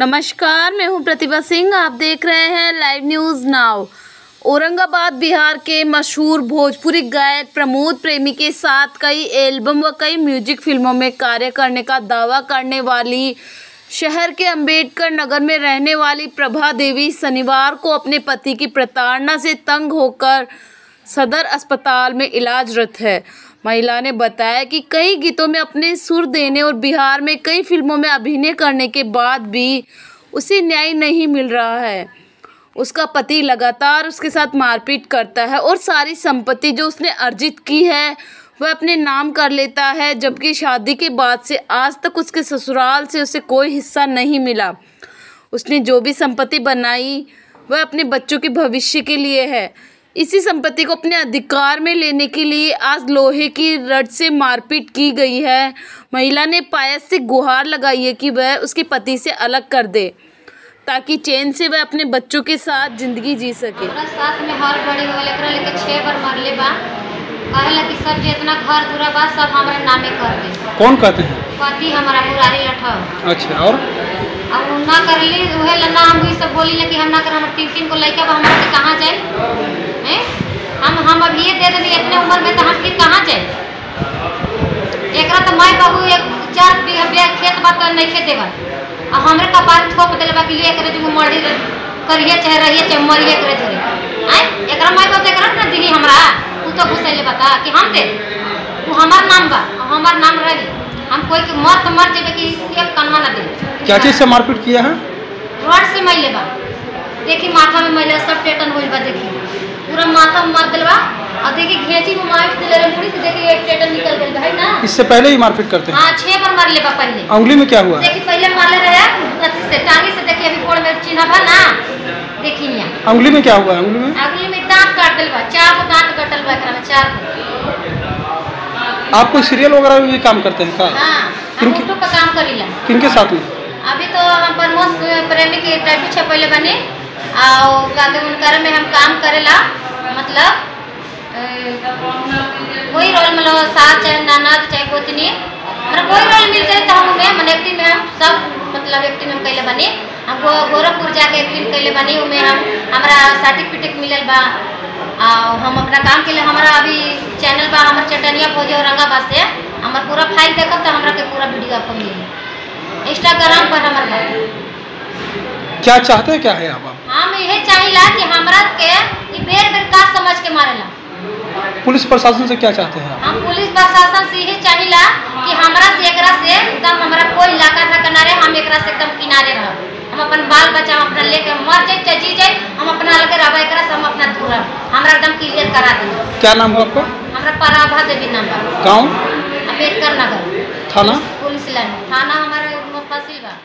नमस्कार, मैं हूँ प्रतिभा सिंह, आप देख रहे हैं live news now Aurangabad, Bihar के मशहूर भोजपुरी गायक प्रमोद प्रेमी के साथ कई एल्बम व कई म्यूज़िक फ़िल्मों में कार्य करने का दावा करने वाली शहर के अंबेडकर नगर में रहने वाली प्रभा देवी शनिवार को अपने पति की प्रताड़ना से तंग होकर सदर अस्पताल में इलाजरत है। महिला ने बताया कि कई गीतों में अपने सुर देने और बिहार में कई फ़िल्मों में अभिनय करने के बाद भी उसे न्याय नहीं मिल रहा है। उसका पति लगातार उसके साथ मारपीट करता है और सारी संपत्ति जो उसने अर्जित की है, वह अपने नाम कर लेता है, जबकि शादी के बाद से आज तक उसके ससुराल से उसे कोई हिस्सा नहीं मिला। उसने जो भी संपत्ति बनाई, वह अपने बच्चों के भविष्य के लिए है। इसी संपत्ति को अपने अधिकार में लेने के लिए आज लोहे की रड से मारपीट की गई है। महिला ने पायस से गुहार लगाई है कि वह उसके पति से अलग कर दे ताकि चैन से वह अपने बच्चों के साथ ज़िंदगी जी सके। साथ में हर बड़ी हो एकरा लेके छह बार मरले बा कहेला कि सब जितना घर दूरा बा सब हमरा नामे कर दे। कौन कहते हैं? पति हमारा मुरारी लठा अच्छा और? अब ना करली उहे ला ना हम ई सब बोली ले कि हम ना कर हमर तीन तीन को लइका बा हमरा कहाँ जाए हैं हम हम अब ये दे देनी इतने उम्र में तो हम के कहाँ जाए? एकरा तो माई एक चार बीघा खेत बा तो नहीं खेत देगा अब हमरे कपार ठोक देले बा कि लिए करे जो मर्ज़ी करिए चाहे रहिए चाहे मरिए करे थोड़े आय एकरा माई बाबू एकरा ना दिही हमरा। तू तो घुसैले बता कि हम दे? वो हमार नाम बा। हमार नाम रही। हम कोई के मर तो मर जेबे कि एक कनवा ना दे। क्या चीज़ से मारपीट किया है? रड से मैले बा। देखी माथा में मैले सब होइल बा देखी पूरा माथा में मार दिल बा और देखी घेची में मार मुड़ी से देखी एक टेटन निकल है ना। इससे पहले ही मारपीट करते हैं। हाँ छह बार मार ले पहले। उंगली में क्या हुआ? है देखी पहले मारले रहे अथी से टांगी से देखी अभी कोड़ में चिन्ह बा ना। देखी यहाँ। उंगली में क्या हुआ? है उंगली में? अगली में दांत काट दिल बा चार गो दांत कटल बा एकरा में चार आप कोई सीरियल वगैरह में भी काम करते हैं? का हाँ किनके- पर काम करीला किनके साथ में? अभी तो हम प्रमोद प्रेमी के टैटू छपैले बने और का के उनकर में हम काम करेला मतलब कोई रोल मतलब सास चाहे ननद चाहे गोतनी मतलब कोई रोल मिल जाए तो हम में मन एक्टिंग में हम सब मतलब एक्टिंग में कैले बने। हम गोरखपुर जाके एक्टिंग कैले बने उमें हम हमरा सर्टिफिकेट मिलल बा। और हम अपना काम के लिए हमारा अभी चैनल बा हमर चटनिया फौजी औरंगाबाद से हमर पूरा फ़ाइल देखब तो हमरा के पूरा वीडियो आपको मिली इंस्टाग्राम पर हमर क्या चाहते हैं क्या है आप? आप हम यही चाहिला कि हमरा के बेर बेर का समझ के मारेला। पुलिस प्रशासन से क्या चाहते हैं हम पुलिस प्रशासन से यही चाहिला कि हमरा से एकरा से एकदम हमरा कोई इलाका था किनारे हम एकरा से एकदम किनारे रह। हम अपन बाल बच्चा हम अपना लेके मर जाए चाहे जी जाए हम अपना लगे रहब एकरा से हम अपना दूर रहब हमरा एकदम क्लियर करा दे क्या नाम है आपका? हमरा पराभा देवी नाम बा गाँव? अंबेडकर नगर। थाना? Police line. थाना हमारे मुफसिल बा